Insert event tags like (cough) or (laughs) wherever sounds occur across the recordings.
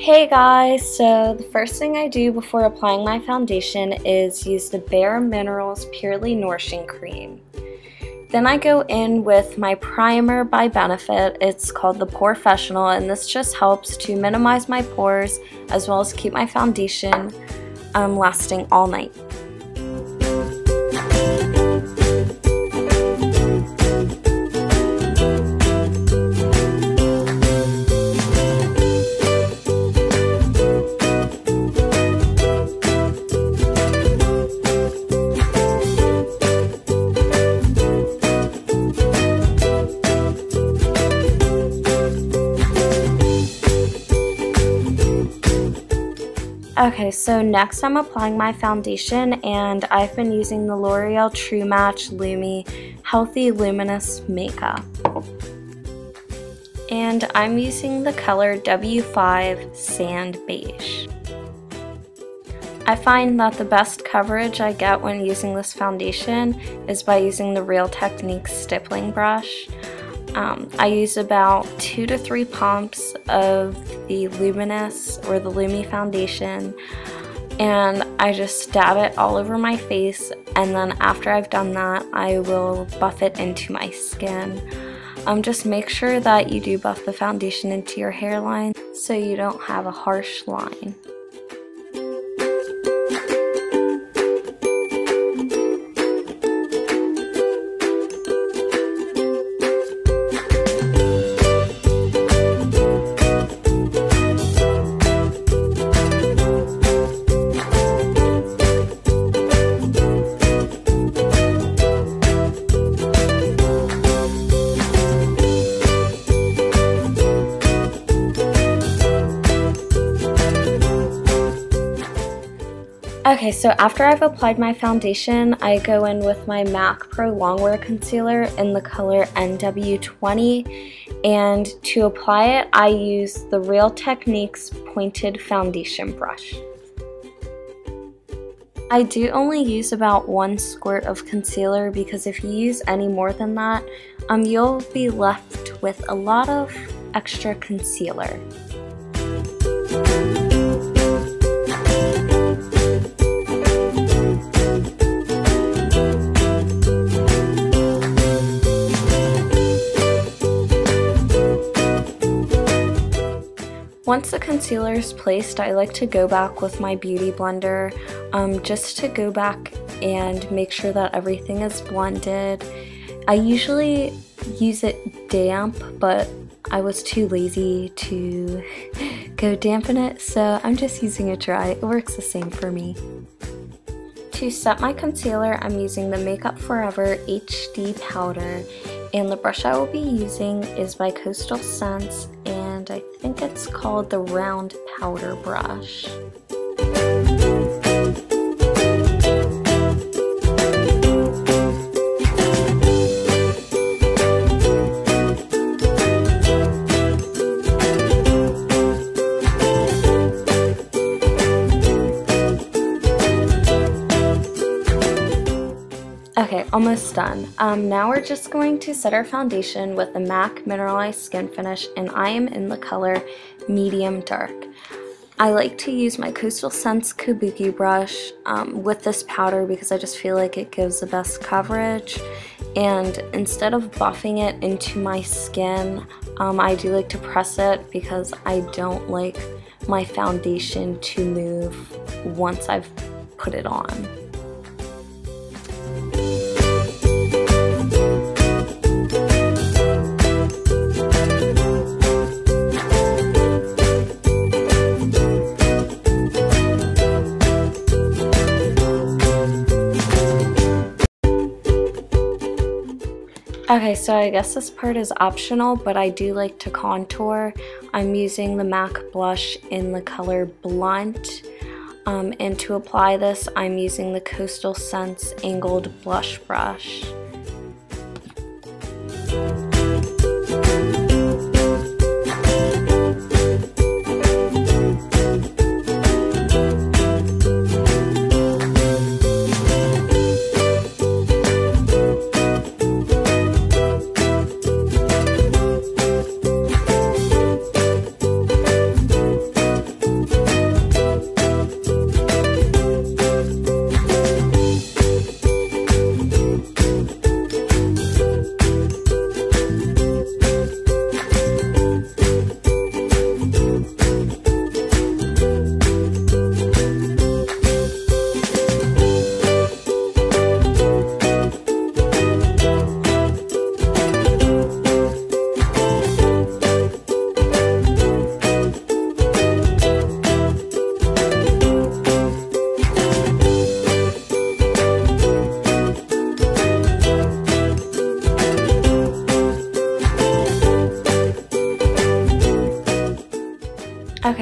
Hey guys, so the first thing I do before applying my foundation is use the Bare Minerals Purely Nourishing Cream. Then I go in with my primer by Benefit. It's called the POREfessional and this just helps to minimize my pores as well as keep my foundation um, lasting all night. Okay, so next I'm applying my foundation and I've been using the L'Oreal True Match Lumi Healthy Luminous Makeup. And I'm using the color W5 Sand Beige. I find that the best coverage I get when using this foundation is by using the Real Techniques stippling brush. Um, I use about two to three pumps of the Luminous or the Lumi foundation and I just dab it all over my face and then after I've done that I will buff it into my skin. Um, just make sure that you do buff the foundation into your hairline so you don't have a harsh line. Okay, so after I've applied my foundation, I go in with my MAC Pro Longwear Concealer in the color NW20. And to apply it, I use the Real Techniques Pointed Foundation Brush. I do only use about one squirt of concealer because if you use any more than that, um, you'll be left with a lot of extra concealer. Once the concealer is placed, I like to go back with my Beauty Blender um, just to go back and make sure that everything is blended. I usually use it damp, but I was too lazy to (laughs) go dampen it, so I'm just using it dry. It works the same for me. To set my concealer, I'm using the Makeup Forever HD Powder, and the brush I will be using is by Coastal Scents, think it's called the Round Powder Brush. Almost done. Um, now we're just going to set our foundation with the MAC Mineralized Skin Finish and I am in the color Medium Dark. I like to use my Coastal Scents Kabuki brush um, with this powder because I just feel like it gives the best coverage and instead of buffing it into my skin, um, I do like to press it because I don't like my foundation to move once I've put it on. Okay, so I guess this part is optional, but I do like to contour. I'm using the MAC blush in the color Blunt. Um, and to apply this, I'm using the Coastal Scents Angled Blush Brush.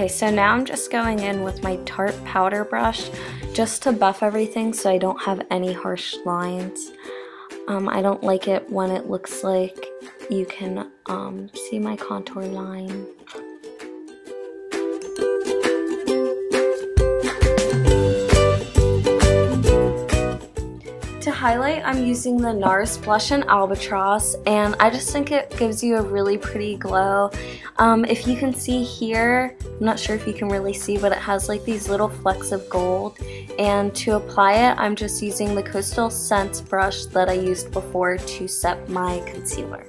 So now I'm just going in with my Tarte powder brush just to buff everything so I don't have any harsh lines. Um, I don't like it when it looks like you can um, see my contour line. To highlight, I'm using the NARS Blush in Albatross, and I just think it gives you a really pretty glow. Um, if you can see here, I'm not sure if you can really see, but it has like these little flecks of gold. And to apply it, I'm just using the Coastal Scents brush that I used before to set my concealer.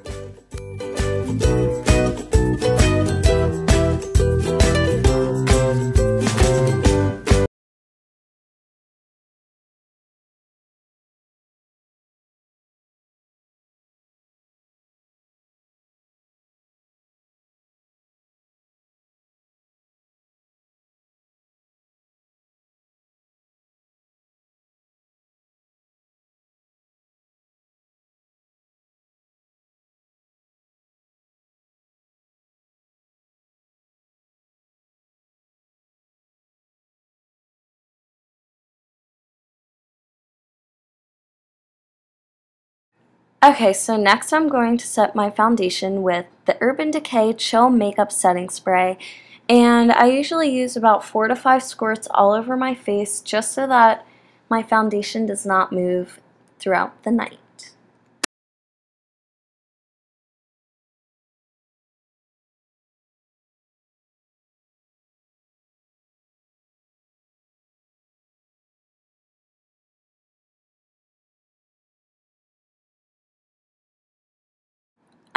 Okay, so next I'm going to set my foundation with the Urban Decay Chill Makeup Setting Spray. And I usually use about four to five squirts all over my face just so that my foundation does not move throughout the night.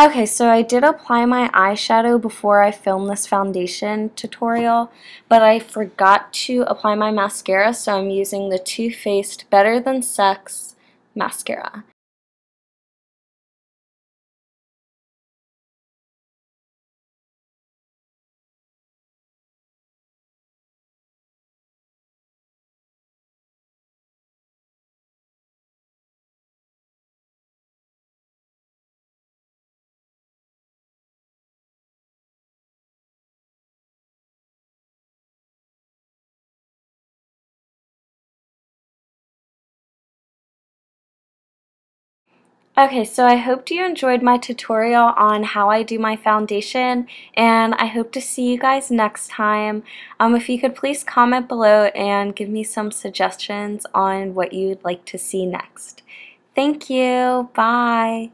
Okay, so I did apply my eyeshadow before I filmed this foundation tutorial, but I forgot to apply my mascara, so I'm using the Too Faced Better Than Sex mascara. Okay, so I hope you enjoyed my tutorial on how I do my foundation, and I hope to see you guys next time. Um, if you could please comment below and give me some suggestions on what you'd like to see next. Thank you. Bye.